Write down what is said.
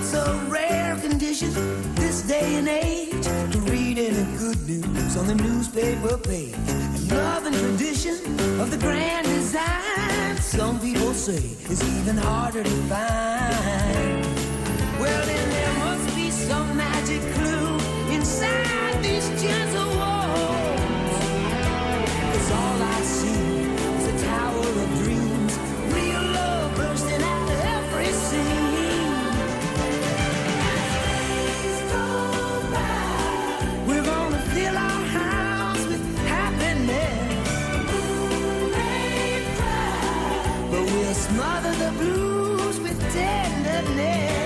It's a rare condition this day and age to read any good news on the newspaper page. And love and tradition of the grand design, some people say, is even harder to find. But we'll smother the blues with tenderness.